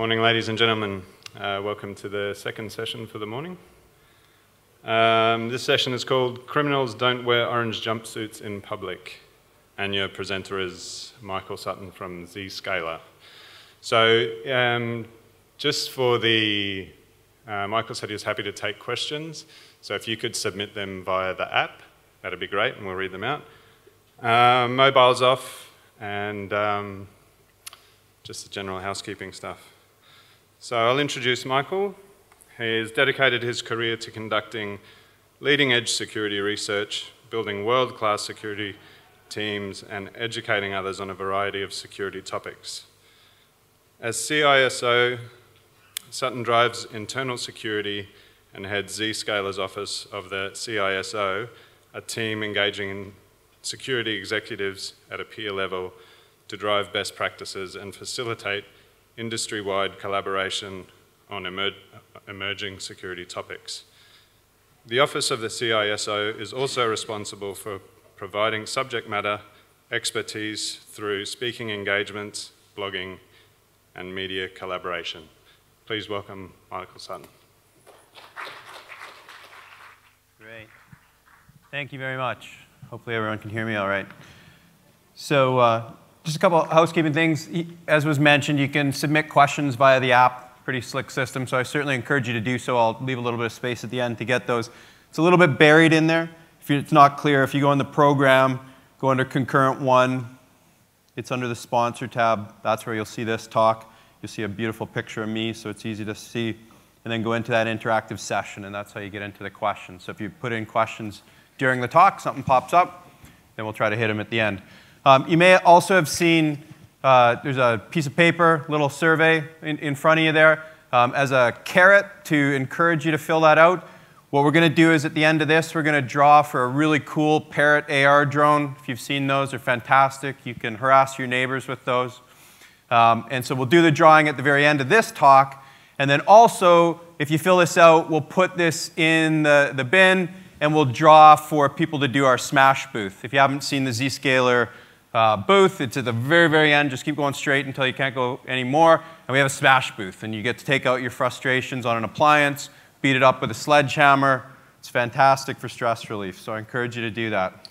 Morning, ladies and gentlemen. Uh, welcome to the second session for the morning. Um, this session is called Criminals Don't Wear Orange Jumpsuits in Public, and your presenter is Michael Sutton from Zscaler. So, um, just for the, uh, Michael said he was happy to take questions, so if you could submit them via the app, that'd be great, and we'll read them out. Uh, mobiles off, and um, just the general housekeeping stuff. So I'll introduce Michael. He has dedicated his career to conducting leading edge security research, building world class security teams, and educating others on a variety of security topics. As CISO, Sutton drives internal security and heads Zscaler's office of the CISO, a team engaging in security executives at a peer level to drive best practices and facilitate industry-wide collaboration on emer emerging security topics. The Office of the CISO is also responsible for providing subject matter expertise through speaking engagements, blogging, and media collaboration. Please welcome Michael Sutton. Great. Thank you very much. Hopefully everyone can hear me all right. So uh, just a couple of housekeeping things. As was mentioned, you can submit questions via the app, pretty slick system, so I certainly encourage you to do so. I'll leave a little bit of space at the end to get those. It's a little bit buried in there. If it's not clear, if you go in the program, go under concurrent one, it's under the sponsor tab. That's where you'll see this talk. You'll see a beautiful picture of me, so it's easy to see. And then go into that interactive session, and that's how you get into the questions. So if you put in questions during the talk, something pops up, then we'll try to hit them at the end. Um, you may also have seen uh, there's a piece of paper, little survey in, in front of you there um, as a carrot to encourage you to fill that out. What we're going to do is at the end of this, we're going to draw for a really cool Parrot AR drone. If you've seen those, they're fantastic. You can harass your neighbors with those. Um, and so we'll do the drawing at the very end of this talk. And then also, if you fill this out, we'll put this in the, the bin and we'll draw for people to do our Smash booth. If you haven't seen the Zscaler uh, booth. It's at the very, very end. Just keep going straight until you can't go anymore. And we have a smash booth, and you get to take out your frustrations on an appliance, beat it up with a sledgehammer. It's fantastic for stress relief, so I encourage you to do that.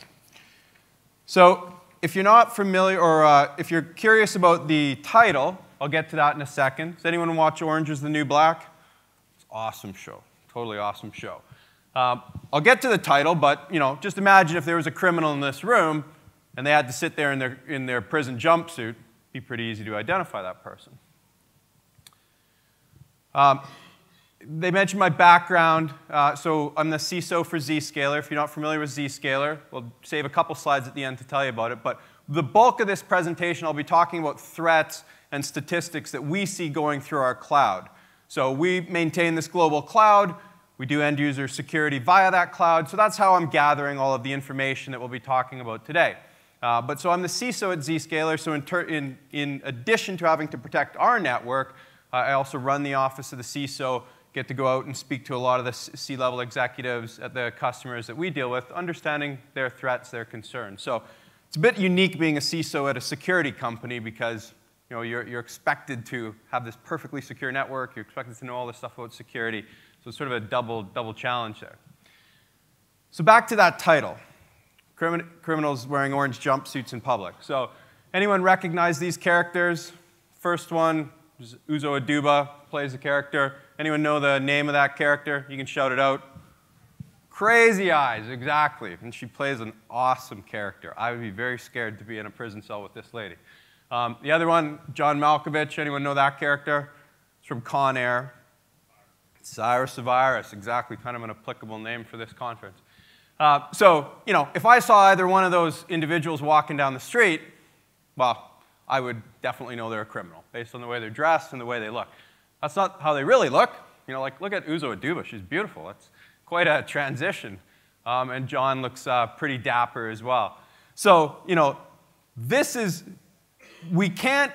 So if you're not familiar, or uh, if you're curious about the title, I'll get to that in a second. Does anyone watch Orange is the New Black? It's an awesome show, totally awesome show. Um, I'll get to the title, but you know, just imagine if there was a criminal in this room and they had to sit there in their, in their prison jumpsuit, be pretty easy to identify that person. Um, they mentioned my background. Uh, so I'm the CISO for Zscaler. If you're not familiar with Zscaler, we'll save a couple slides at the end to tell you about it. But the bulk of this presentation, I'll be talking about threats and statistics that we see going through our cloud. So we maintain this global cloud. We do end user security via that cloud. So that's how I'm gathering all of the information that we'll be talking about today. Uh, but so I'm the CISO at Zscaler, so in, in, in addition to having to protect our network, uh, I also run the office of the CISO, get to go out and speak to a lot of the C-level executives at the customers that we deal with, understanding their threats, their concerns. So it's a bit unique being a CISO at a security company because you know, you're, you're expected to have this perfectly secure network, you're expected to know all this stuff about security, so it's sort of a double, double challenge there. So back to that title criminals wearing orange jumpsuits in public. So anyone recognize these characters? First one Uzo Aduba, plays the character. Anyone know the name of that character? You can shout it out. Crazy Eyes, exactly. And she plays an awesome character. I would be very scared to be in a prison cell with this lady. Um, the other one, John Malkovich, anyone know that character? It's from Con Air. Cyrus the Virus, exactly, kind of an applicable name for this conference. Uh, so, you know, if I saw either one of those individuals walking down the street, well, I would definitely know they're a criminal based on the way they're dressed and the way they look. That's not how they really look. You know, like look at Uzo Aduba. She's beautiful. That's quite a transition. Um, and John looks uh, pretty dapper as well. So, you know, this is, we can't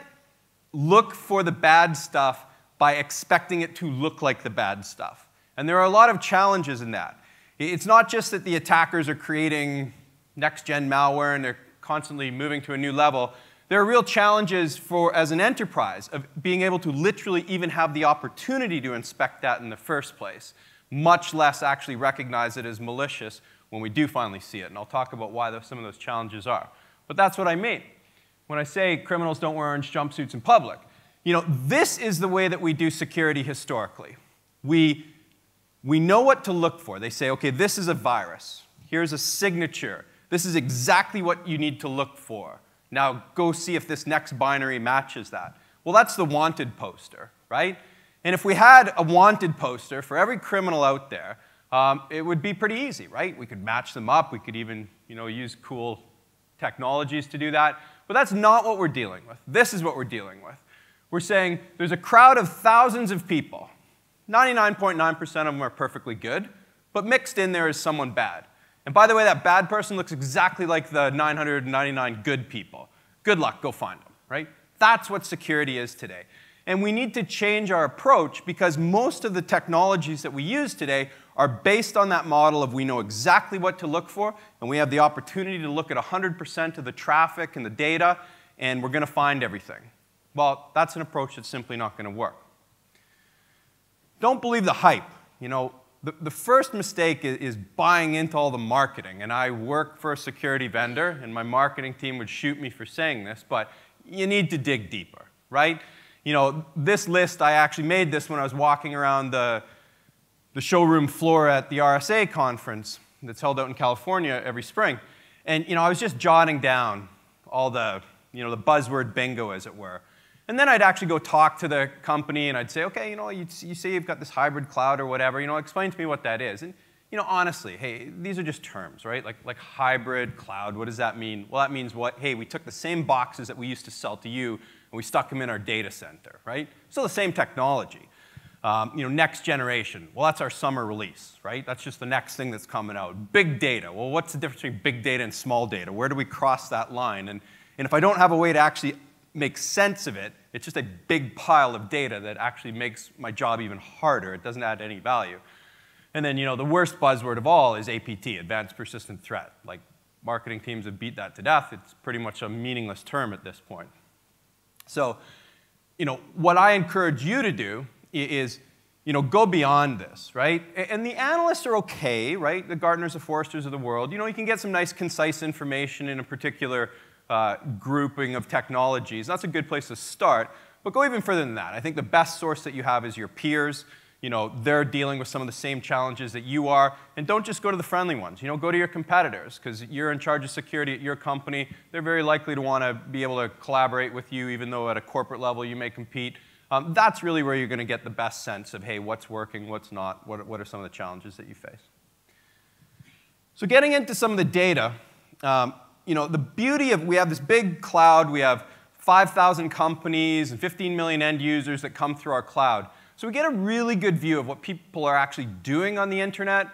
look for the bad stuff by expecting it to look like the bad stuff. And there are a lot of challenges in that. It's not just that the attackers are creating next gen malware and they're constantly moving to a new level. there are real challenges for, as an enterprise, of being able to literally even have the opportunity to inspect that in the first place, much less actually recognize it as malicious when we do finally see it. And I'll talk about why some of those challenges are. But that's what I mean when I say criminals don't wear orange jumpsuits in public. You know, this is the way that we do security historically. We, we know what to look for. They say, okay, this is a virus. Here's a signature. This is exactly what you need to look for. Now go see if this next binary matches that. Well, that's the wanted poster, right? And if we had a wanted poster for every criminal out there, um, it would be pretty easy, right? We could match them up. We could even you know, use cool technologies to do that. But that's not what we're dealing with. This is what we're dealing with. We're saying there's a crowd of thousands of people. 99.9% of them are perfectly good, but mixed in there is someone bad. And by the way, that bad person looks exactly like the 999 good people. Good luck, go find them, right? That's what security is today. And we need to change our approach because most of the technologies that we use today are based on that model of we know exactly what to look for, and we have the opportunity to look at 100% of the traffic and the data, and we're going to find everything. Well, that's an approach that's simply not going to work. Don't believe the hype. You know, the, the first mistake is, is buying into all the marketing. And I work for a security vendor, and my marketing team would shoot me for saying this, but you need to dig deeper, right? You know, this list, I actually made this when I was walking around the, the showroom floor at the RSA conference that's held out in California every spring. And, you know, I was just jotting down all the, you know, the buzzword bingo, as it were. And then I'd actually go talk to the company and I'd say, okay, you know, you, you say you've got this hybrid cloud or whatever, you know, explain to me what that is. And, you know, honestly, hey, these are just terms, right? Like, like hybrid cloud, what does that mean? Well, that means what? Hey, we took the same boxes that we used to sell to you and we stuck them in our data center, right? Still the same technology. Um, you know, next generation, well, that's our summer release, right? That's just the next thing that's coming out. Big data, well, what's the difference between big data and small data? Where do we cross that line? And, and if I don't have a way to actually make sense of it, it's just a big pile of data that actually makes my job even harder. It doesn't add any value. And then, you know, the worst buzzword of all is APT, Advanced Persistent Threat. Like, marketing teams have beat that to death. It's pretty much a meaningless term at this point. So, you know, what I encourage you to do is, you know, go beyond this, right? And the analysts are okay, right? The Gartners, the Forresters of the world. You know, you can get some nice, concise information in a particular uh, grouping of technologies. That's a good place to start. But go even further than that. I think the best source that you have is your peers. You know, they're dealing with some of the same challenges that you are. And don't just go to the friendly ones. You know, go to your competitors because you're in charge of security at your company. They're very likely to want to be able to collaborate with you, even though at a corporate level you may compete. Um, that's really where you're going to get the best sense of, hey, what's working, what's not, what, what are some of the challenges that you face. So getting into some of the data, um, you know, the beauty of we have this big cloud, we have 5,000 companies and 15 million end users that come through our cloud. So we get a really good view of what people are actually doing on the internet,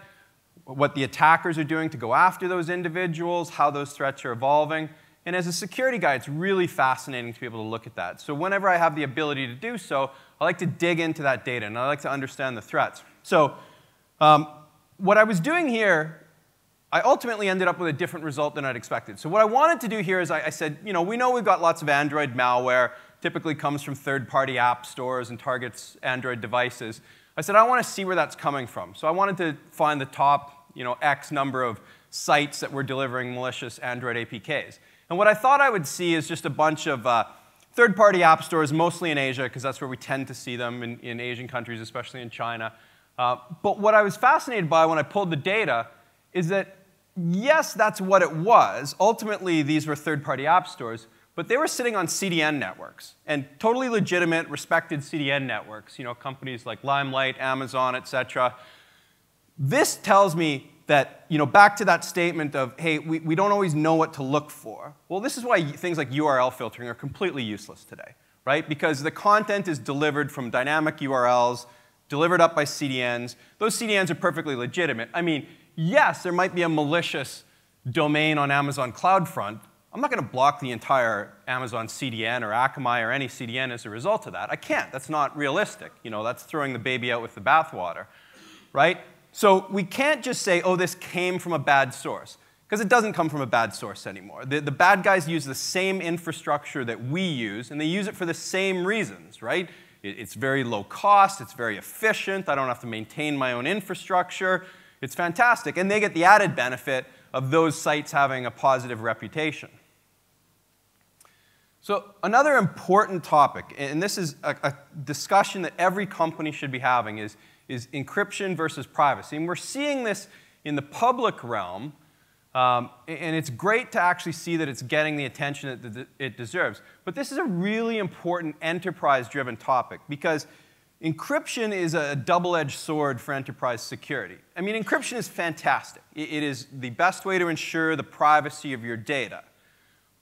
what the attackers are doing to go after those individuals, how those threats are evolving. And as a security guy, it's really fascinating to be able to look at that. So whenever I have the ability to do so, I like to dig into that data and I like to understand the threats. So um, what I was doing here I ultimately ended up with a different result than I'd expected. So what I wanted to do here is I, I said, you know, we know we've got lots of Android malware, typically comes from third-party app stores and targets Android devices. I said, I want to see where that's coming from. So I wanted to find the top, you know, X number of sites that were delivering malicious Android APKs. And what I thought I would see is just a bunch of uh, third-party app stores, mostly in Asia, because that's where we tend to see them in, in Asian countries, especially in China. Uh, but what I was fascinated by when I pulled the data is that yes, that's what it was. Ultimately, these were third-party app stores, but they were sitting on CDN networks, and totally legitimate, respected CDN networks, you know, companies like Limelight, Amazon, et cetera. This tells me that, you know, back to that statement of, hey, we, we don't always know what to look for. Well, this is why things like URL filtering are completely useless today, right? Because the content is delivered from dynamic URLs, delivered up by CDNs. Those CDNs are perfectly legitimate. I mean, yes, there might be a malicious domain on Amazon CloudFront. I'm not going to block the entire Amazon CDN or Akamai or any CDN as a result of that. I can't. That's not realistic. You know, that's throwing the baby out with the bathwater, right? So we can't just say, oh, this came from a bad source. Because it doesn't come from a bad source anymore. The, the bad guys use the same infrastructure that we use, and they use it for the same reasons, right? It, it's very low cost, it's very efficient, I don't have to maintain my own infrastructure. It's fantastic. And they get the added benefit of those sites having a positive reputation. So, another important topic, and this is a, a, discussion that every company should be having, is, is encryption versus privacy. And we're seeing this in the public realm, um, and it's great to actually see that it's getting the attention that it deserves. But this is a really important enterprise driven topic because encryption is a double edged sword for enterprise security. I mean, encryption is fantastic, it is the best way to ensure the privacy of your data.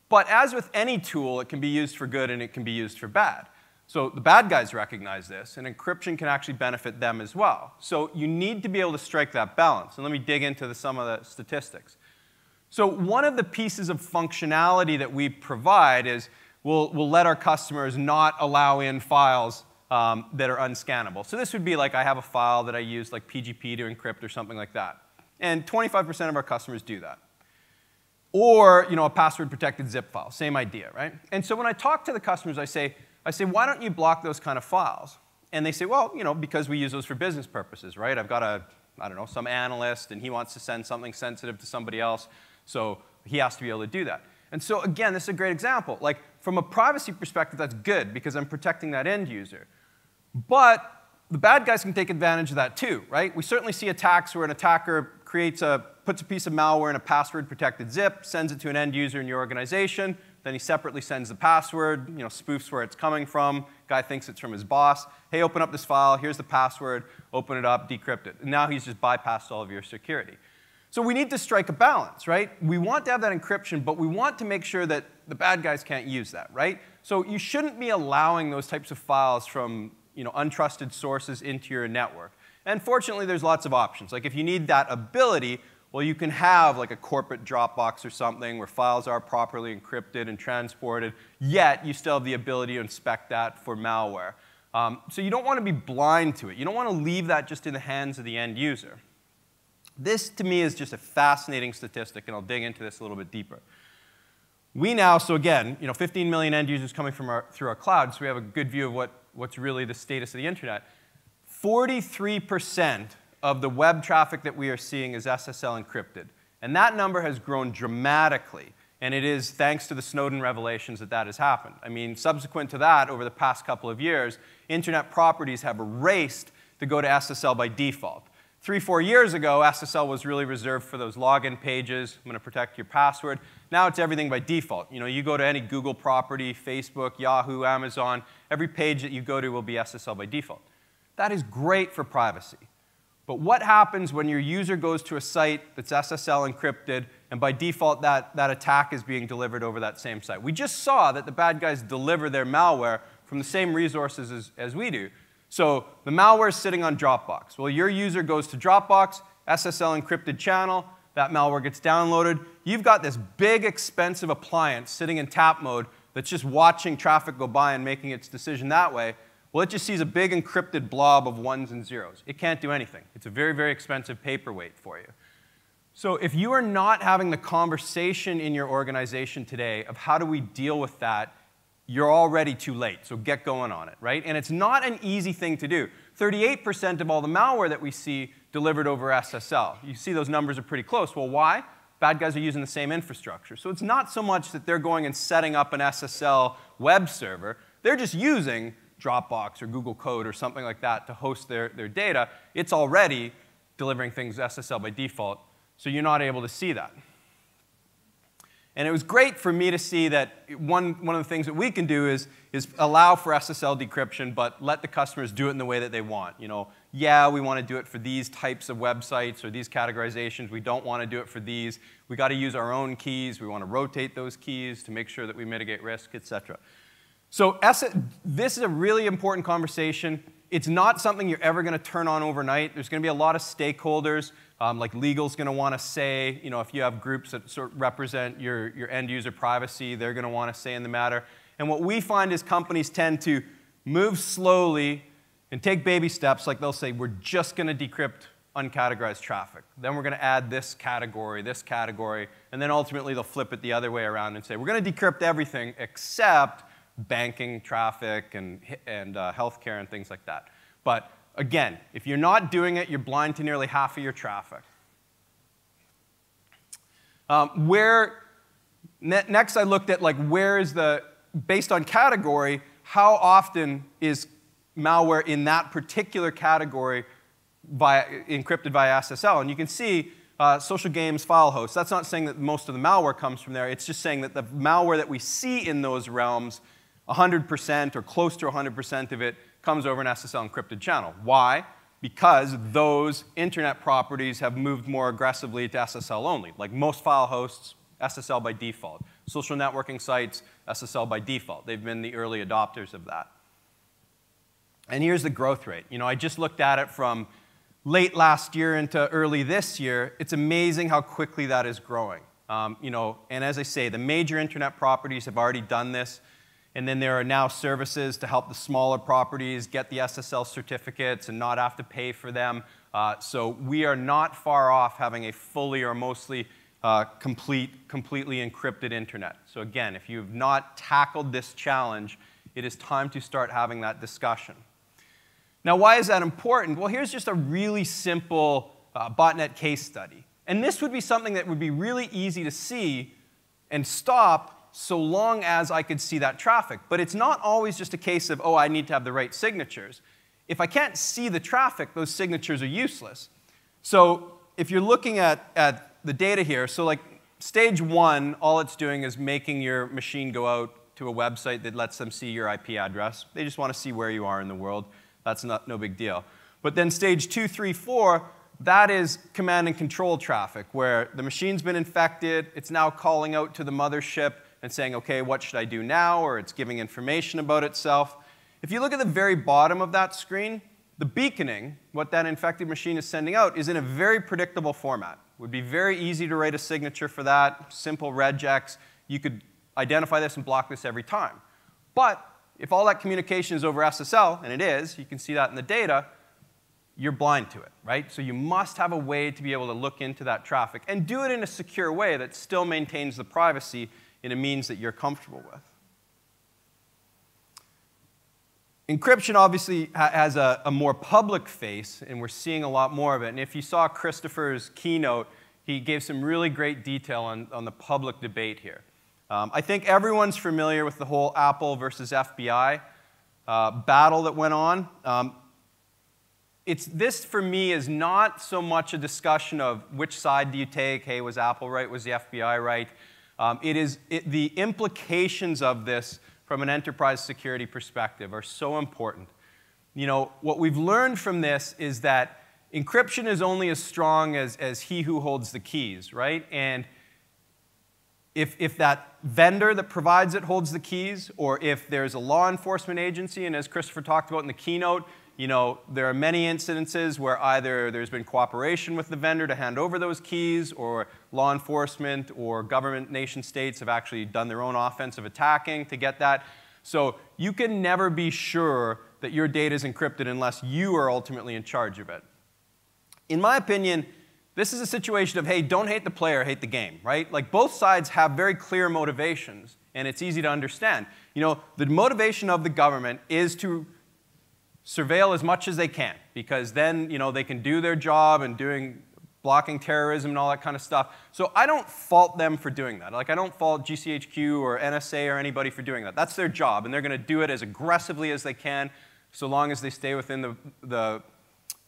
But as with any tool, it can be used for good and it can be used for bad. So the bad guys recognize this, and encryption can actually benefit them as well. So you need to be able to strike that balance. And let me dig into the, some of the statistics. So one of the pieces of functionality that we provide is we'll, we'll let our customers not allow in files um, that are unscannable. So this would be like I have a file that I use like PGP to encrypt or something like that. And 25% of our customers do that or you know, a password protected zip file, same idea, right? And so when I talk to the customers, I say, I say, why don't you block those kind of files? And they say, well, you know, because we use those for business purposes, right? I've got a, I don't know, some analyst and he wants to send something sensitive to somebody else, so he has to be able to do that. And so again, this is a great example. Like from a privacy perspective, that's good because I'm protecting that end user. But the bad guys can take advantage of that too, right? We certainly see attacks where an attacker creates a, puts a piece of malware in a password protected zip, sends it to an end user in your organization, then he separately sends the password, you know, spoofs where it's coming from. Guy thinks it's from his boss. Hey, open up this file. Here's the password. Open it up, decrypt it. And now he's just bypassed all of your security. So we need to strike a balance, right? We want to have that encryption, but we want to make sure that the bad guys can't use that, right? So you shouldn't be allowing those types of files from you know, untrusted sources into your network. And fortunately, there's lots of options. Like if you need that ability, well, you can have like a corporate Dropbox or something where files are properly encrypted and transported, yet you still have the ability to inspect that for malware. Um, so you don't want to be blind to it. You don't want to leave that just in the hands of the end user. This, to me, is just a fascinating statistic, and I'll dig into this a little bit deeper. We now, so again, you know, 15 million end users coming from our, through our cloud, so we have a good view of what, what's really the status of the internet. 43% of the web traffic that we are seeing is SSL encrypted. And that number has grown dramatically. And it is thanks to the Snowden revelations that that has happened. I mean, subsequent to that, over the past couple of years, internet properties have raced to go to SSL by default. Three, four years ago, SSL was really reserved for those login pages. I'm going to protect your password. Now it's everything by default. You know, you go to any Google property, Facebook, Yahoo, Amazon, every page that you go to will be SSL by default. That is great for privacy. But what happens when your user goes to a site that's SSL encrypted and by default that, that attack is being delivered over that same site? We just saw that the bad guys deliver their malware from the same resources as, as we do. So the malware is sitting on Dropbox. Well, your user goes to Dropbox, SSL encrypted channel, that malware gets downloaded. You've got this big, expensive appliance sitting in tap mode that's just watching traffic go by and making its decision that way. Well, it just sees a big encrypted blob of ones and zeros. It can't do anything. It's a very, very expensive paperweight for you. So if you are not having the conversation in your organization today of how do we deal with that, you're already too late. So get going on it, right? And it's not an easy thing to do. 38% of all the malware that we see delivered over SSL. You see those numbers are pretty close. Well, why? Bad guys are using the same infrastructure. So it's not so much that they're going and setting up an SSL web server. They're just using Dropbox or Google Code or something like that to host their, their data, it's already delivering things SSL by default, so you're not able to see that. And it was great for me to see that one, one of the things that we can do is, is allow for SSL decryption, but let the customers do it in the way that they want. You know, yeah, we want to do it for these types of websites or these categorizations. We don't want to do it for these. We got to use our own keys. We want to rotate those keys to make sure that we mitigate risk, et cetera. So this is a really important conversation. It's not something you're ever going to turn on overnight. There's going to be a lot of stakeholders, um, like legal's going to want to say, you know, if you have groups that sort of represent your, your end user privacy, they're going to want to say in the matter. And what we find is companies tend to move slowly and take baby steps, like they'll say, we're just going to decrypt uncategorized traffic. Then we're going to add this category, this category, and then ultimately they'll flip it the other way around and say, we're going to decrypt everything except banking traffic and, and uh, healthcare and things like that. But again, if you're not doing it, you're blind to nearly half of your traffic. Um, where, ne next I looked at like where is the, based on category, how often is malware in that particular category via, encrypted via SSL. And you can see uh, social games file hosts. That's not saying that most of the malware comes from there. It's just saying that the malware that we see in those realms, 100% or close to 100% of it comes over an SSL encrypted channel. Why? Because those internet properties have moved more aggressively to SSL only. Like most file hosts, SSL by default. Social networking sites, SSL by default. They've been the early adopters of that. And here's the growth rate. You know, I just looked at it from late last year into early this year. It's amazing how quickly that is growing. Um, you know, and as I say, the major internet properties have already done this. And then there are now services to help the smaller properties get the SSL certificates and not have to pay for them. Uh, so we are not far off having a fully or mostly uh, complete, completely encrypted internet. So again, if you've not tackled this challenge, it is time to start having that discussion. Now, why is that important? Well, here's just a really simple uh, botnet case study. And this would be something that would be really easy to see and stop so long as I could see that traffic. But it's not always just a case of, oh, I need to have the right signatures. If I can't see the traffic, those signatures are useless. So if you're looking at, at the data here, so like stage one, all it's doing is making your machine go out to a website that lets them see your IP address. They just want to see where you are in the world. That's not, no big deal. But then stage two, three, four, that is command and control traffic, where the machine's been infected, it's now calling out to the mothership and saying, okay, what should I do now? Or it's giving information about itself. If you look at the very bottom of that screen, the beaconing, what that infected machine is sending out, is in a very predictable format. It would be very easy to write a signature for that, simple regex. You could identify this and block this every time. But if all that communication is over SSL, and it is, you can see that in the data, you're blind to it, right? So you must have a way to be able to look into that traffic and do it in a secure way that still maintains the privacy in a means that you're comfortable with. Encryption obviously has a, a, more public face, and we're seeing a lot more of it. And if you saw Christopher's keynote, he gave some really great detail on, on the public debate here. Um, I think everyone's familiar with the whole Apple versus FBI uh, battle that went on. Um, it's, this, for me, is not so much a discussion of which side do you take. Hey, was Apple right? Was the FBI right? Um, it is it, the implications of this from an enterprise security perspective are so important. You know, what we've learned from this is that encryption is only as strong as, as he who holds the keys, right? And if, if that vendor that provides it holds the keys, or if there's a law enforcement agency, and as Christopher talked about in the keynote, you know, there are many incidences where either there's been cooperation with the vendor to hand over those keys, or law enforcement or government nation states have actually done their own offensive attacking to get that. So you can never be sure that your data is encrypted unless you are ultimately in charge of it. In my opinion, this is a situation of, hey, don't hate the player, hate the game, right? Like both sides have very clear motivations, and it's easy to understand. You know, the motivation of the government is to surveil as much as they can, because then, you know, they can do their job and doing blocking terrorism and all that kind of stuff. So I don't fault them for doing that. Like I don't fault GCHQ or NSA or anybody for doing that. That's their job, and they're going to do it as aggressively as they can, so long as they stay within the, the,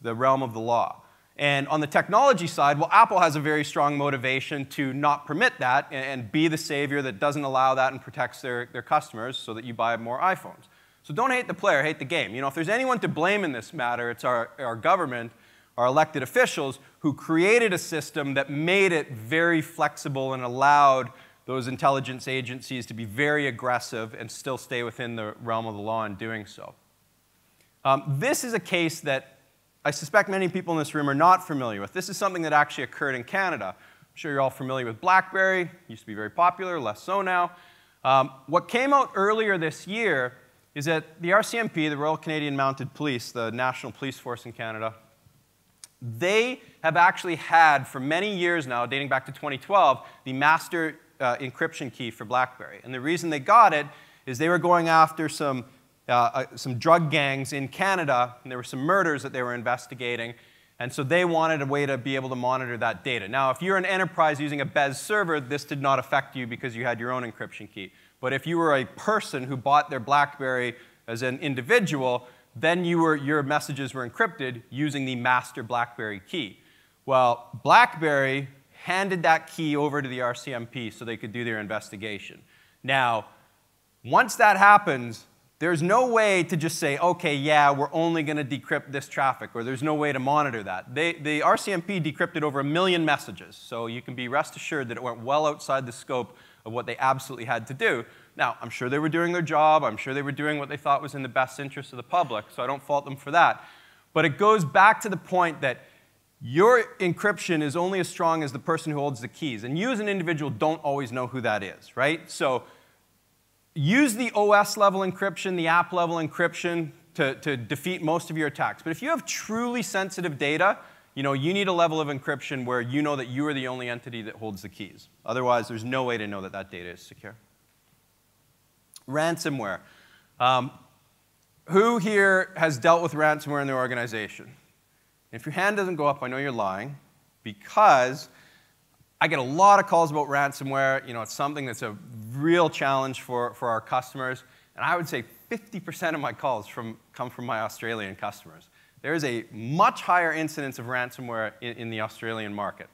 the realm of the law. And on the technology side, well, Apple has a very strong motivation to not permit that and, be the savior that doesn't allow that and protects their, their customers so that you buy more iPhones. So don't hate the player, hate the game. You know, if there's anyone to blame in this matter, it's our, our government, our elected officials, who created a system that made it very flexible and allowed those intelligence agencies to be very aggressive and still stay within the realm of the law in doing so. Um, this is a case that I suspect many people in this room are not familiar with. This is something that actually occurred in Canada. I'm sure you're all familiar with BlackBerry. Used to be very popular, less so now. Um, what came out earlier this year is that the RCMP, the Royal Canadian Mounted Police, the national police force in Canada, They have actually had, for many years now, dating back to 2012, the master uh, encryption key for BlackBerry. And the reason they got it is they were going after some, uh, uh, some drug gangs in Canada, and there were some murders that they were investigating. And so they wanted a way to be able to monitor that data. Now, if you're an enterprise using a BES server, this did not affect you because you had your own encryption key. But if you were a person who bought their BlackBerry as an individual, then you were, your messages were encrypted using the master BlackBerry key. Well, BlackBerry handed that key over to the RCMP so they could do their investigation. Now, once that happens, there's no way to just say, okay, yeah, we're only going to decrypt this traffic, or there's no way to monitor that. They, the RCMP decrypted over a million messages, so you can be rest assured that it went well outside the scope of what they absolutely had to do. Now, I'm sure they were doing their job. I'm sure they were doing what they thought was in the best interest of the public, so I don't fault them for that. But it goes back to the point that your encryption is only as strong as the person who holds the keys. And you as an individual don't always know who that is, right? So use the OS level encryption, the app level encryption to, to defeat most of your attacks. But if you have truly sensitive data, you know, you need a level of encryption where you know that you are the only entity that holds the keys. Otherwise, there's no way to know that that data is secure. Ransomware. Um, who here has dealt with ransomware in their organization? If your hand doesn't go up, I know you're lying because I get a lot of calls about ransomware. You know, it's something that's a real challenge for, for our customers. And I would say 50% of my calls from, come from my Australian customers. There is a much higher incidence of ransomware in, in the Australian market.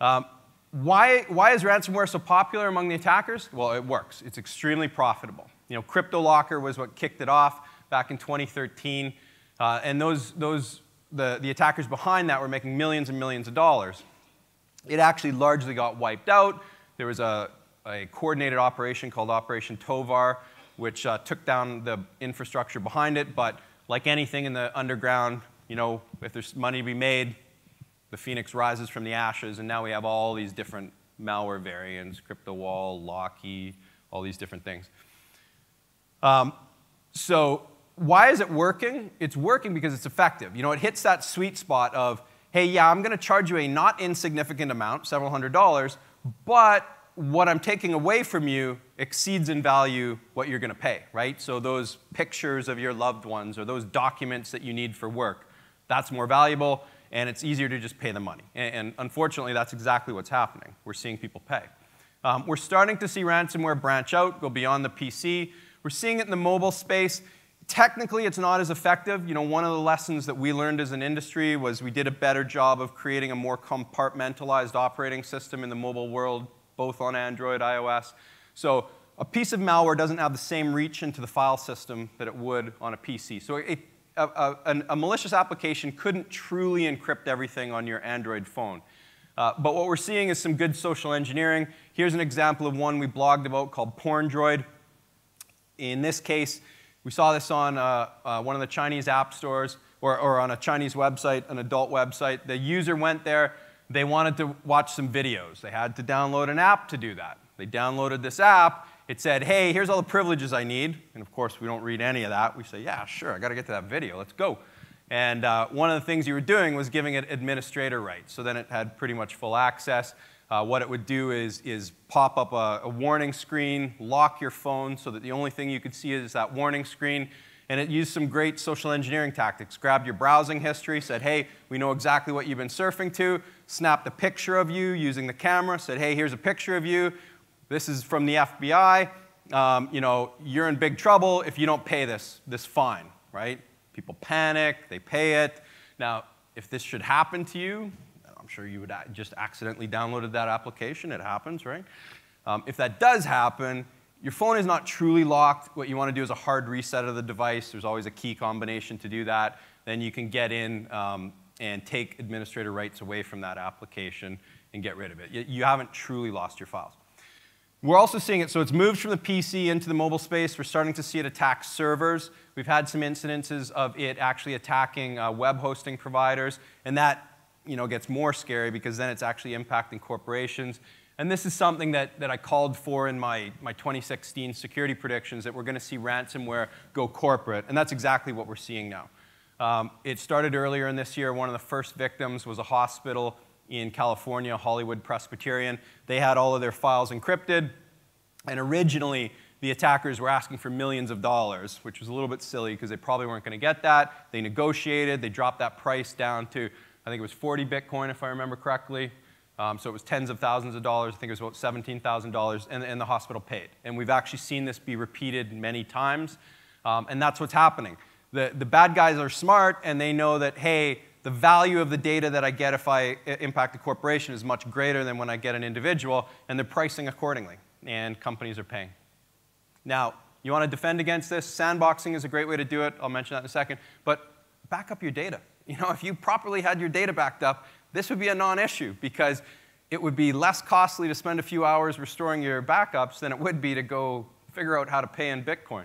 Um, why, why is ransomware so popular among the attackers? Well, it works. It's extremely profitable. You know, CryptoLocker was what kicked it off back in 2013. Uh, and those, those, the, the attackers behind that were making millions and millions of dollars. It actually largely got wiped out. There was a, a coordinated operation called Operation Tovar, which uh, took down the infrastructure behind it. But like anything in the underground, you know, if there's money to be made, the phoenix rises from the ashes, and now we have all these different malware variants, CryptoWall, Locky, all these different things. Um, so why is it working? It's working because it's effective. You know, it hits that sweet spot of hey, yeah, I'm going to charge you a not insignificant amount, several hundred dollars, but what I'm taking away from you exceeds in value what you're going to pay, right? So those pictures of your loved ones or those documents that you need for work, that's more valuable, and it's easier to just pay the money. And, unfortunately, that's exactly what's happening. We're seeing people pay. Um, we're starting to see ransomware branch out, go beyond the PC. We're seeing it in the mobile space. Technically, it's not as effective. You know, one of the lessons that we learned as an industry was we did a better job of creating a more compartmentalized operating system in the mobile world, both on Android, iOS. So a piece of malware doesn't have the same reach into the file system that it would on a PC. So it, a, a, a, malicious application couldn't truly encrypt everything on your Android phone. Uh, but what we're seeing is some good social engineering. Here's an example of one we blogged about called PornDroid. In this case, we saw this on uh, uh, one of the Chinese app stores or, or on a Chinese website, an adult website. The user went there, they wanted to watch some videos. They had to download an app to do that. They downloaded this app. It said, hey, here's all the privileges I need. And of course, we don't read any of that. We say, yeah, sure, I got to get to that video. Let's go. And uh, one of the things you were doing was giving it administrator rights. So then it had pretty much full access. Uh, what it would do is, is pop up a, a, warning screen, lock your phone so that the only thing you could see is that warning screen. And it used some great social engineering tactics. Grabbed your browsing history, said, hey, we know exactly what you've been surfing to, snapped a picture of you using the camera, said, hey, here's a picture of you. This is from the FBI. Um, you know, you're in big trouble if you don't pay this, this fine, right? People panic, they pay it. Now, if this should happen to you, I'm sure you would just accidentally downloaded that application. It happens, right? Um, if that does happen, your phone is not truly locked. What you want to do is a hard reset of the device. There's always a key combination to do that. Then you can get in um, and take administrator rights away from that application and get rid of it. You haven't truly lost your files. We're also seeing it, so it's moved from the PC into the mobile space. We're starting to see it attack servers. We've had some incidences of it actually attacking uh, web hosting providers, and that you know, gets more scary because then it's actually impacting corporations. And this is something that, that I called for in my, my 2016 security predictions that we're going to see ransomware go corporate. And that's exactly what we're seeing now. Um, it started earlier in this year. One of the first victims was a hospital in California, Hollywood Presbyterian. They had all of their files encrypted, and originally the attackers were asking for millions of dollars, which was a little bit silly because they probably weren't going to get that. They negotiated, they dropped that price down to, I think it was 40 Bitcoin, if I remember correctly. Um, so it was tens of thousands of dollars. I think it was about $17,000, and, and the hospital paid. And we've actually seen this be repeated many times, um, and that's what's happening. The, the bad guys are smart, and they know that, hey, the value of the data that I get if I impact a corporation is much greater than when I get an individual, and they're pricing accordingly, and companies are paying. Now, you want to defend against this? Sandboxing is a great way to do it. I'll mention that in a second. But back up your data. You know, if you properly had your data backed up, this would be a non-issue because it would be less costly to spend a few hours restoring your backups than it would be to go figure out how to pay in Bitcoin.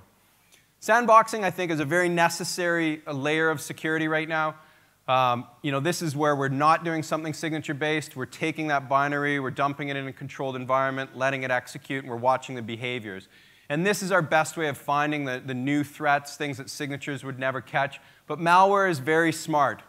Sandboxing, I think, is a very necessary layer of security right now. Um, you know, this is where we're not doing something signature-based. We're taking that binary, we're dumping it in a controlled environment, letting it execute, and we're watching the behaviors. And this is our best way of finding the, the new threats, things that signatures would never catch. But malware is very smart.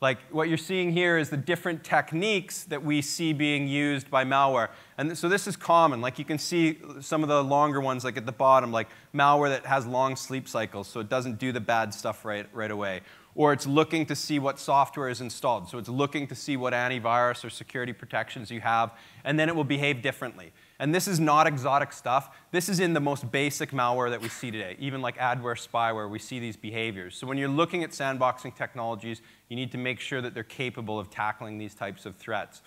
Like what you're seeing here is the different techniques that we see being used by malware. And so this is common. Like you can see some of the longer ones like at the bottom, like malware that has long sleep cycles, so it doesn't do the bad stuff right, right away. Or it's looking to see what software is installed. So it's looking to see what antivirus or security protections you have, and then it will behave differently. And this is not exotic stuff. This is in the most basic malware that we see today. Even like adware, spyware, we see these behaviors. So when you're looking at sandboxing technologies, you need to make sure that they're capable of tackling these types of threats.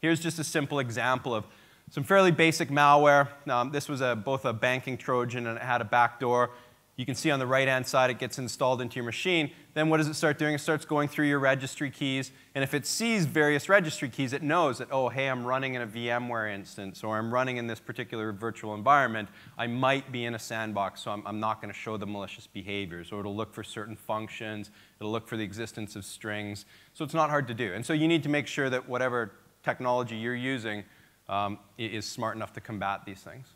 Here's just a simple example of some fairly basic malware. Um, this was a, both a banking Trojan and it had a backdoor. You can see on the right-hand side it gets installed into your machine. Then what does it start doing? It starts going through your registry keys. And if it sees various registry keys, it knows that, oh, hey, I'm running in a VMware instance, or I'm running in this particular virtual environment. I might be in a sandbox, so I'm, I'm not going to show the malicious behaviors. Or it'll look for certain functions. It'll look for the existence of strings. So it's not hard to do. And so you need to make sure that whatever technology you're using um, is smart enough to combat these things.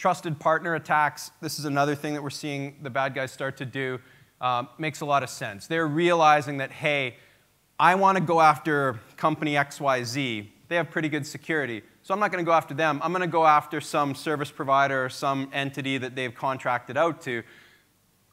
Trusted partner attacks, this is another thing that we're seeing the bad guys start to do. Um, makes a lot of sense. They're realizing that, hey, I want to go after company XYZ. They have pretty good security. So I'm not going to go after them. I'm going to go after some service provider or some entity that they've contracted out to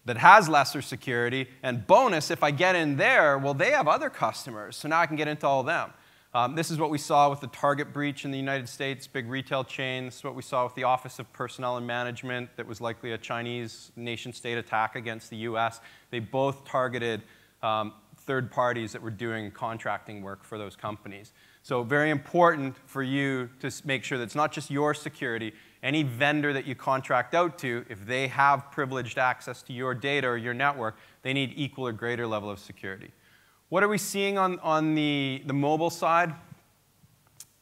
that has lesser security. And bonus, if I get in there, well, they have other customers. So now I can get into all of them. Um, this is what we saw with the Target breach in the United States, big retail chain. This is what we saw with the Office of Personnel and Management that was likely a Chinese nation state attack against the US. They both targeted um, third parties that were doing contracting work for those companies. So very important for you to make sure that it's not just your security. Any vendor that you contract out to, if they have privileged access to your data or your network, they need equal or greater level of security. What are we seeing on, on the, the mobile side?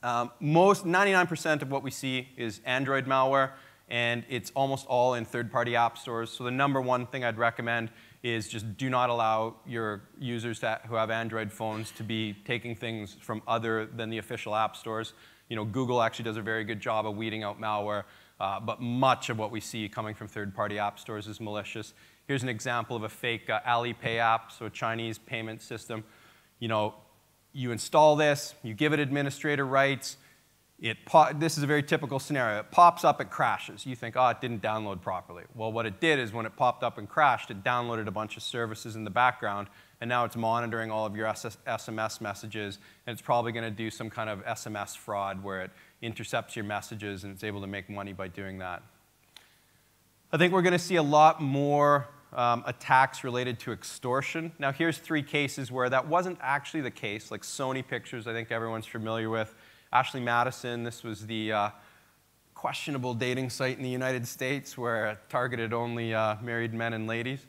Um, most, 99% of what we see is Android malware, and it's almost all in third-party app stores. So the number one thing I'd recommend is just do not allow your users who have Android phones to be taking things from other than the official app stores. You know, Google actually does a very good job of weeding out malware, uh, but much of what we see coming from third-party app stores is malicious. Here's an example of a fake uh, Alipay app, so a Chinese payment system. You know, you install this, you give it administrator rights. It this is a very typical scenario. It pops up, it crashes. You think, oh, it didn't download properly. Well, what it did is when it popped up and crashed, it downloaded a bunch of services in the background, and now it's monitoring all of your SS SMS messages, and it's probably going to do some kind of SMS fraud where it intercepts your messages and it's able to make money by doing that. I think we're going to see a lot more um, attacks related to extortion. Now, here's three cases where that wasn't actually the case, like Sony Pictures, I think everyone's familiar with. Ashley Madison, this was the uh, questionable dating site in the United States where it targeted only uh, married men and ladies.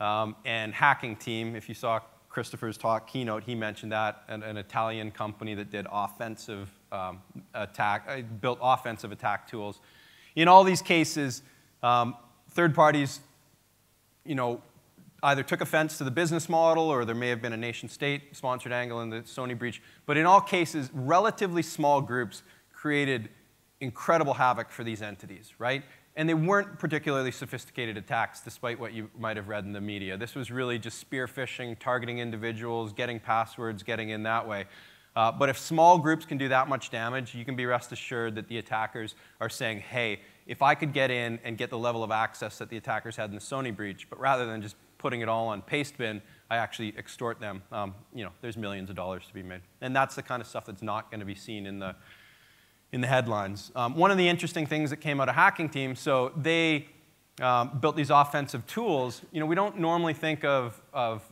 Um, and Hacking Team, if you saw Christopher's talk keynote, he mentioned that, an, an Italian company that did offensive um, attack, uh, built offensive attack tools. In all these cases, um, third parties you know, either took offense to the business model or there may have been a nation state sponsored angle in the Sony breach. But in all cases, relatively small groups created incredible havoc for these entities, right? And they weren't particularly sophisticated attacks, despite what you might have read in the media. This was really just spear phishing, targeting individuals, getting passwords, getting in that way. Uh, but if small groups can do that much damage, you can be rest assured that the attackers are saying, hey, if I could get in and get the level of access that the attackers had in the Sony breach, but rather than just putting it all on Pastebin, I actually extort them. Um, you know, there's millions of dollars to be made. And that's the kind of stuff that's not going to be seen in the, in the headlines. Um, one of the interesting things that came out of Hacking Team, so they um, built these offensive tools. You know, we don't normally think of, of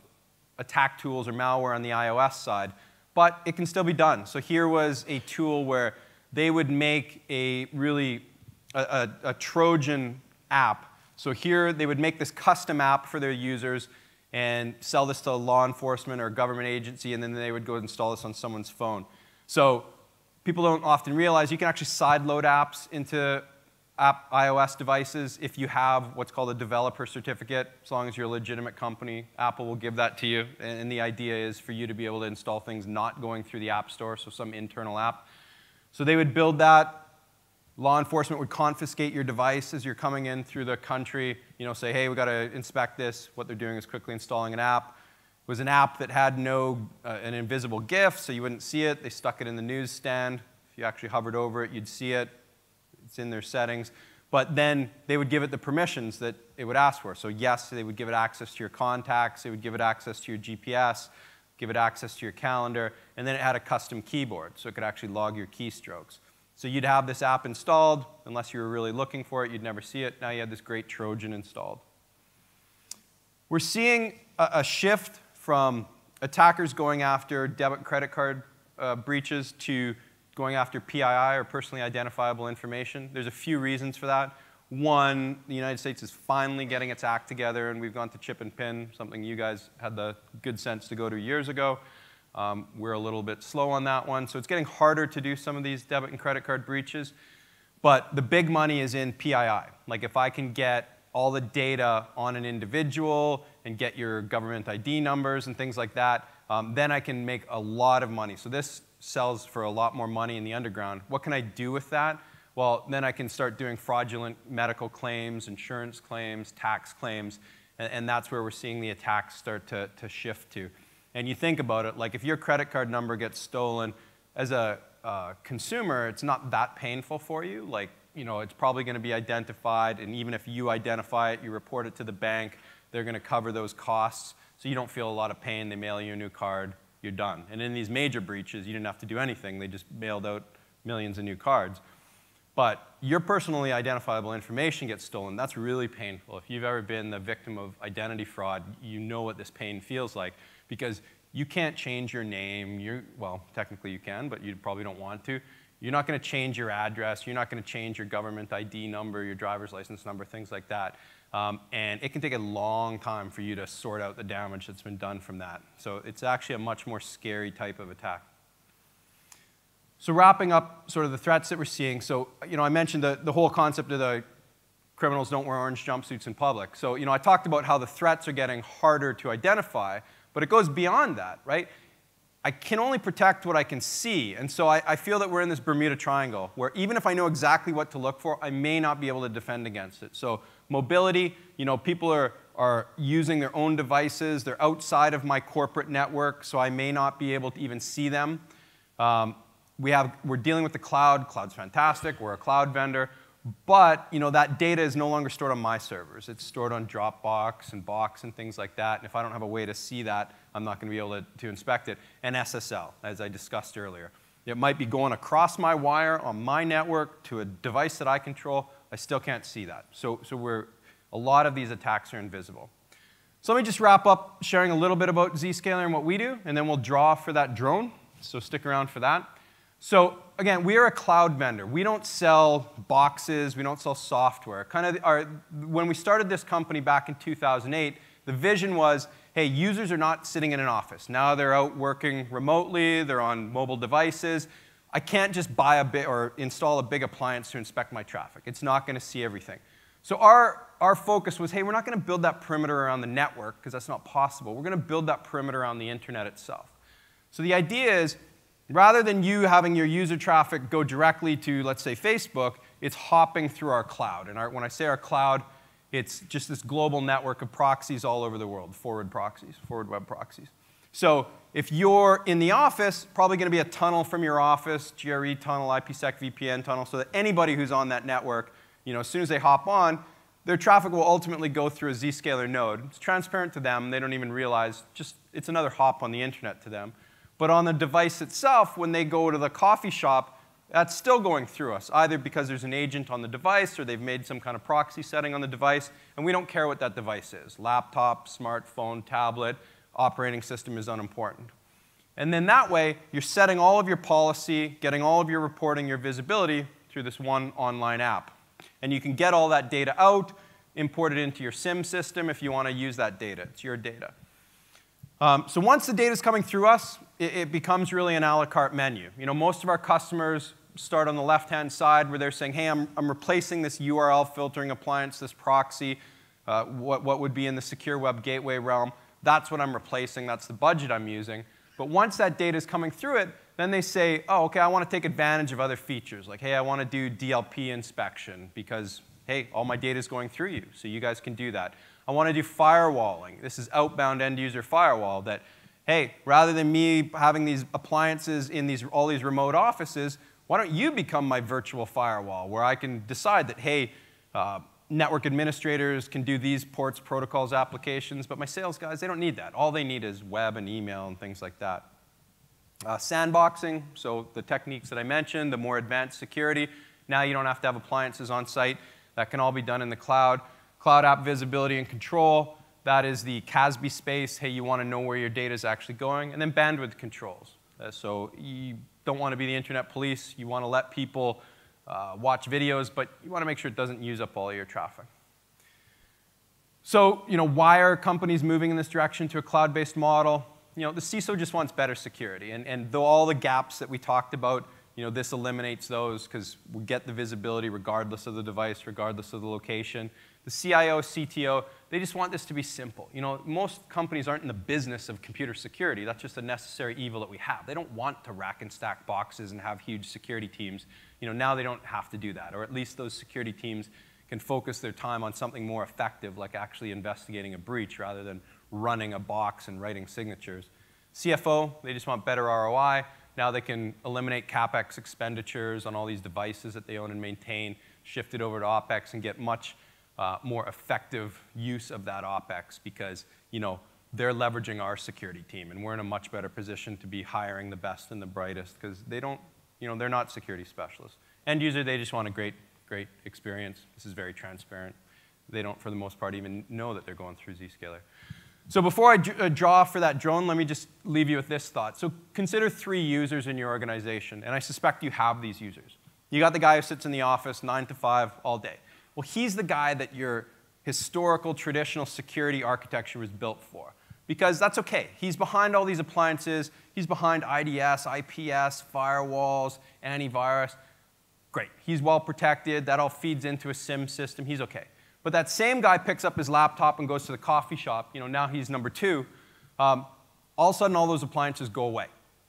attack tools or malware on the iOS side, but it can still be done. So here was a tool where they would make a really a, a, a Trojan app. So here they would make this custom app for their users and sell this to law enforcement or a government agency, and then they would go install this on someone's phone. So people don't often realize you can actually sideload apps into app iOS devices if you have what's called a developer certificate. As long as you're a legitimate company, Apple will give that to you. And the idea is for you to be able to install things not going through the App Store, so some internal app. So they would build that. Law enforcement would confiscate your device as you're coming in through the country. You know, say, hey, we got to inspect this. What they're doing is quickly installing an app It was an app that had no, uh, an invisible GIF, so you wouldn't see it. They stuck it in the newsstand. If you actually hovered over it, you'd see it. It's in their settings. But then they would give it the permissions that it would ask for. So yes, they would give it access to your contacts. They would give it access to your GPS, give it access to your calendar. And then it had a custom keyboard, so it could actually log your keystrokes. So you'd have this app installed. Unless you were really looking for it, you'd never see it. Now you have this great Trojan installed. We're seeing a, a shift from attackers going after debit credit card uh, breaches to going after PII or personally identifiable information. There's a few reasons for that. One, the United States is finally getting its act together, and we've gone to chip and pin, something you guys had the good sense to go to years ago. Um, we're a little bit slow on that one, so it's getting harder to do some of these debit and credit card breaches. But the big money is in PII. Like if I can get all the data on an individual and get your government ID numbers and things like that, um, then I can make a lot of money. So this sells for a lot more money in the underground. What can I do with that? Well, then I can start doing fraudulent medical claims, insurance claims, tax claims, and, and that's where we're seeing the attacks start to, to shift to. And you think about it, like if your credit card number gets stolen, as a uh, consumer, it's not that painful for you. Like you know, it's probably going to be identified, and even if you identify it, you report it to the bank, they're going to cover those costs, so you don't feel a lot of pain. They mail you a new card, you're done. And in these major breaches, you didn't have to do anything. They just mailed out millions of new cards. But your personally identifiable information gets stolen. That's really painful. If you've ever been the victim of identity fraud, you know what this pain feels like because you can't change your name. you well, technically you can, but you probably don't want to. You're not going to change your address. You're not going to change your government ID number, your driver's license number, things like that. Um, and it can take a long time for you to sort out the damage that's been done from that. So it's actually a much more scary type of attack. So wrapping up sort of the threats that we're seeing. So, you know, I mentioned the, the whole concept of the criminals don't wear orange jumpsuits in public. So, you know, I talked about how the threats are getting harder to identify, but it goes beyond that, right? I can only protect what I can see. And so I, I, feel that we're in this Bermuda Triangle where even if I know exactly what to look for, I may not be able to defend against it. So mobility, you know, people are, are using their own devices. They're outside of my corporate network, so I may not be able to even see them. Um, we have, we're dealing with the cloud. Cloud's fantastic. We're a cloud vendor. But you know, that data is no longer stored on my servers. It's stored on Dropbox and Box and things like that. And if I don't have a way to see that, I'm not going to be able to, to inspect it. And SSL, as I discussed earlier. It might be going across my wire on my network to a device that I control. I still can't see that. So, so we're, a lot of these attacks are invisible. So let me just wrap up sharing a little bit about Zscaler and what we do, and then we'll draw for that drone. So stick around for that. So again, we are a cloud vendor. We don't sell boxes. We don't sell software. Kind of our, when we started this company back in 2008, the vision was hey, users are not sitting in an office. Now they're out working remotely, they're on mobile devices. I can't just buy a bit or install a big appliance to inspect my traffic. It's not going to see everything. So our, our focus was, hey, we're not going to build that perimeter around the network because that's not possible. We're going to build that perimeter around the internet itself. So the idea is, rather than you having your user traffic go directly to, let's say, Facebook, it's hopping through our cloud. And our, when I say our cloud, it's just this global network of proxies all over the world, forward proxies, forward web proxies. So if you're in the office, probably going to be a tunnel from your office, GRE tunnel, IPsec VPN tunnel, so that anybody who's on that network, you know, as soon as they hop on, their traffic will ultimately go through a Zscaler node. It's transparent to them. They don't even realize, just it's another hop on the internet to them. But on the device itself, when they go to the coffee shop, that's still going through us, either because there's an agent on the device or they've made some kind of proxy setting on the device, and we don't care what that device is laptop, smartphone, tablet, operating system is unimportant. And then that way, you're setting all of your policy, getting all of your reporting, your visibility through this one online app. And you can get all that data out, import it into your SIEM system if you want to use that data. It's your data. Um, so once the data is coming through us, it, it, becomes really an a la carte menu. You know, most of our customers start on the left-hand side where they're saying, hey, I'm, I'm replacing this URL filtering appliance, this proxy, uh, what, what would be in the secure web gateway realm. That's what I'm replacing. That's the budget I'm using. But once that data is coming through it, then they say, oh, okay, I want to take advantage of other features. Like, hey, I want to do DLP inspection because, hey, all my data is going through you, so you guys can do that. I want to do firewalling. This is outbound end user firewall that, hey, rather than me having these appliances in these, all these remote offices, why don't you become my virtual firewall where I can decide that, hey, uh, network administrators can do these ports, protocols, applications, but my sales guys, they don't need that. All they need is web and email and things like that. Uh, sandboxing, so the techniques that I mentioned, the more advanced security. Now you don't have to have appliances on site. That can all be done in the cloud. Cloud app visibility and control, that is the CASB space. Hey, you want to know where your data is actually going. And then bandwidth controls. Uh, so you don't want to be the internet police. You want to let people uh, watch videos, but you want to make sure it doesn't use up all your traffic. So, you know, why are companies moving in this direction to a cloud-based model? You know, the CISO just wants better security. And, and though all the gaps that we talked about, you know, this eliminates those because we get the visibility regardless of the device, regardless of the location. The CIO, CTO, they just want this to be simple. You know, most companies aren't in the business of computer security. That's just a necessary evil that we have. They don't want to rack and stack boxes and have huge security teams. You know, now they don't have to do that, or at least those security teams can focus their time on something more effective, like actually investigating a breach rather than running a box and writing signatures. CFO, they just want better ROI. Now they can eliminate CapEx expenditures on all these devices that they own and maintain, shift it over to OpEx and get much uh, more effective use of that OpEx because, you know, they're leveraging our security team and we're in a much better position to be hiring the best and the brightest because they don't, you know, they're not security specialists. End user, they just want a great, great experience. This is very transparent. They don't, for the most part, even know that they're going through Zscaler. So before I uh, draw for that drone, let me just leave you with this thought. So consider three users in your organization, and I suspect you have these users. You got the guy who sits in the office nine to five all day. Well, he's the guy that your historical traditional security architecture was built for. Because that's okay. He's behind all these appliances. He's behind IDS, IPS, firewalls, antivirus. Great. He's well protected. That all feeds into a SIEM system. He's okay. But that same guy picks up his laptop and goes to the coffee shop. You know, now he's number two. Um, all of a sudden, all those appliances go away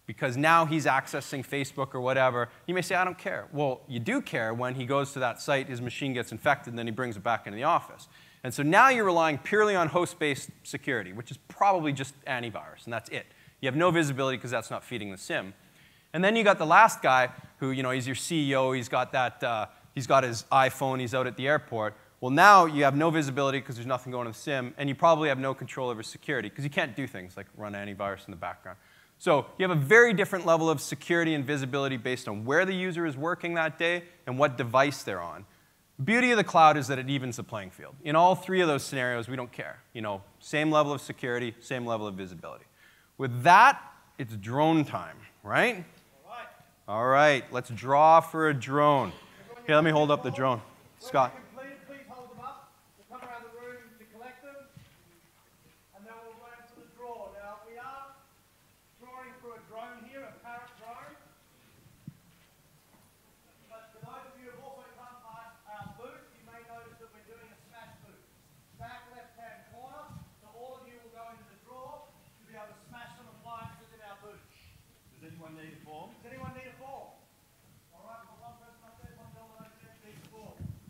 because now he's accessing Facebook or whatever. You may say, I don't care. Well, you do care when he goes to that site, his machine gets infected, and then he brings it back into the office. And so now you're relying purely on host-based security, which is probably just antivirus, and that's it. You have no visibility because that's not feeding the SIEM. And then you got the last guy who, you know, he's your CEO, he's got that, uh, he's got his iPhone, he's out at the airport. Well, now you have no visibility because there's nothing going to the SIEM, and you probably have no control over security because you can't do things like run antivirus in the background. So you have a very different level of security and visibility based on where the user is working that day and what device they're on. The beauty of the cloud is that it evens the playing field. In all three of those scenarios, we don't care. You know, same level of security, same level of visibility. With that, it's drone time, right? All right. All right, let's draw for a drone. Here, let me hold up the drone. Scott.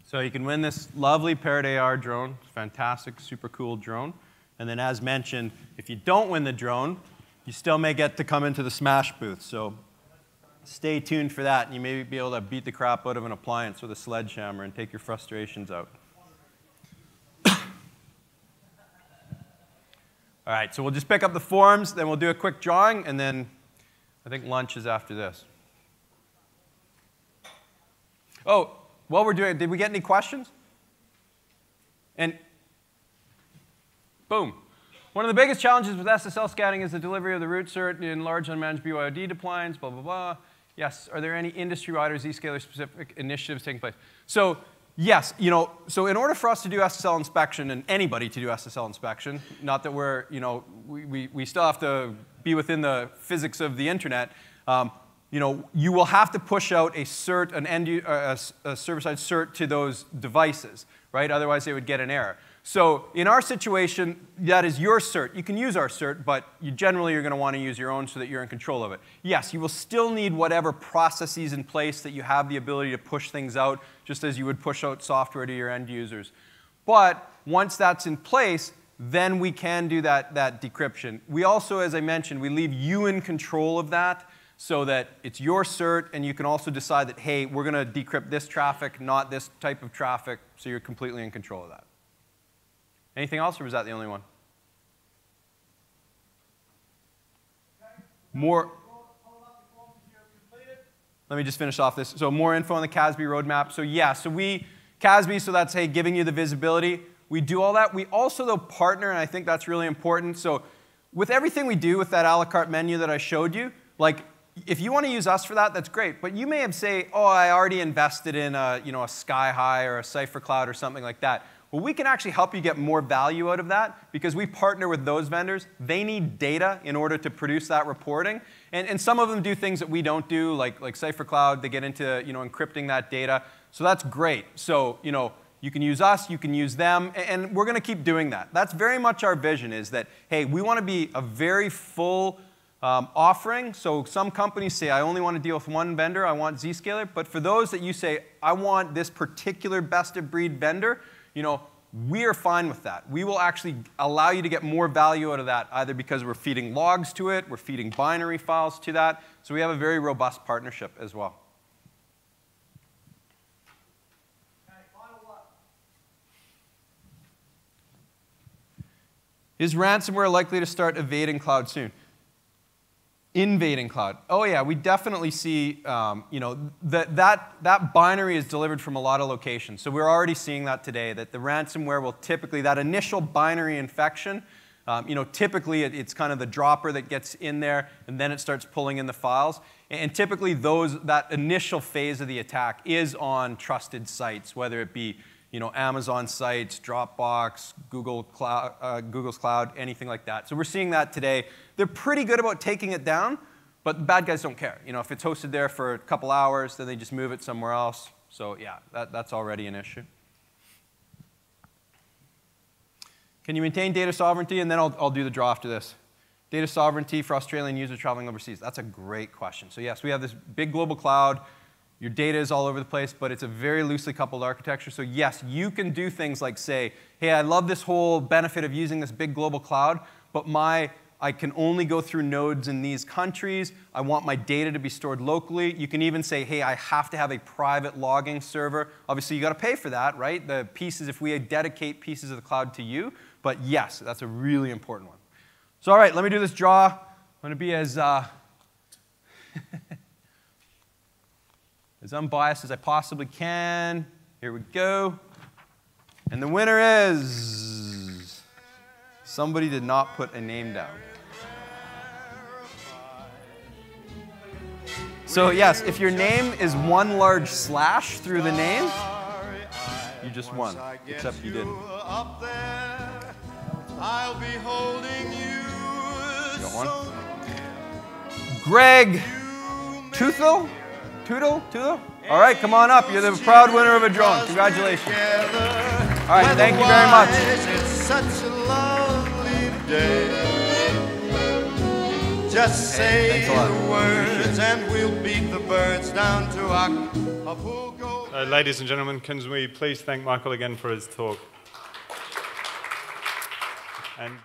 So you can win this lovely Parrot AR drone. Fantastic, super cool drone. And then as mentioned, if you don't win the drone, you still may get to come into the Smash booth. So stay tuned for that, and you may be able to beat the crap out of an appliance with a sledgehammer and take your frustrations out. All right, so we'll just pick up the forms, then we'll do a quick drawing, and then I think lunch is after this. Oh, while we're doing it, did we get any questions? And boom. One of the biggest challenges with SSL scanning is the delivery of the root cert in large unmanaged BYOD deployments, blah, blah, blah. Yes, are there any industry-wide or Zscaler specific initiatives taking place? So Yes, you know, so in order for us to do SSL inspection and anybody to do SSL inspection, not that we're, you know, we, we, we still have to be within the physics of the internet, um, you know, you will have to push out a cert, an end, uh, a, a server-side cert to those devices, right? Otherwise, they would get an error. So in our situation, that is your cert. You can use our cert, but you generally are going to want to use your own so that you're in control of it. Yes, you will still need whatever processes in place that you have the ability to push things out, just as you would push out software to your end users. But once that's in place, then we can do that, that decryption. We also, as I mentioned, we leave you in control of that so that it's your cert, and you can also decide that, hey, we're going to decrypt this traffic, not this type of traffic, so you're completely in control of that. Anything else, or was that the only one? More. Let me just finish off this. So more info on the CASB roadmap. So yeah, so we, CASB, so that's, hey, giving you the visibility. We do all that. We also, though, partner, and I think that's really important. So with everything we do with that a la carte menu that I showed you, like, if you want to use us for that, that's great. But you may have say, oh, I already invested in a, you know, a SkyHigh or a CipherCloud or something like that. Well, we can actually help you get more value out of that because we partner with those vendors. They need data in order to produce that reporting. And, and some of them do things that we don't do, like, like CipherCloud. They get into you know, encrypting that data. So that's great. So you, know, you can use us, you can use them, and we're going to keep doing that. That's very much our vision is that, hey, we want to be a very full um, offering. So some companies say, I only want to deal with one vendor, I want Zscaler. But for those that you say, I want this particular best of breed vendor, you know, we are fine with that. We will actually allow you to get more value out of that, either because we're feeding logs to it, we're feeding binary files to that. So we have a very robust partnership as well. Is ransomware likely to start evading cloud soon? Invading cloud. Oh yeah, we definitely see, um, you know, that, that, that binary is delivered from a lot of locations. So we're already seeing that today, that the ransomware will typically, that initial binary infection, um, you know, typically it, it's kind of the dropper that gets in there and then it starts pulling in the files. And typically those, that initial phase of the attack is on trusted sites, whether it be you know, Amazon sites, Dropbox, Google Cloud, uh, Google's Cloud, anything like that. So we're seeing that today. They're pretty good about taking it down, but the bad guys don't care. You know, if it's hosted there for a couple hours, then they just move it somewhere else. So yeah, that, that's already an issue. Can you maintain data sovereignty? And then I'll, I'll do the draw after this. Data sovereignty for Australian users traveling overseas. That's a great question. So yes, we have this big global cloud. Your data is all over the place, but it's a very loosely coupled architecture. So yes, you can do things like say, hey, I love this whole benefit of using this big global cloud, but my I can only go through nodes in these countries. I want my data to be stored locally. You can even say, hey, I have to have a private logging server. Obviously, you got to pay for that, right? The pieces, if we dedicate pieces of the cloud to you. But yes, that's a really important one. So, all right, let me do this draw. I'm going to be as uh, as unbiased as I possibly can. Here we go. And the winner is somebody did not put a name down. So, yes, if your name is one large slash through the name, you just won, except you didn't. I'll be holding you. Got one? Greg Toothville? Tootle? Tootle? All right, come on up. You're the proud winner of a drone. Congratulations. All right, thank you very much. It's such a lovely day. Just say thanks the words and we'll beat the birds down to Acapulco. Uh, ladies and gentlemen, can we please thank Michael again for his talk? And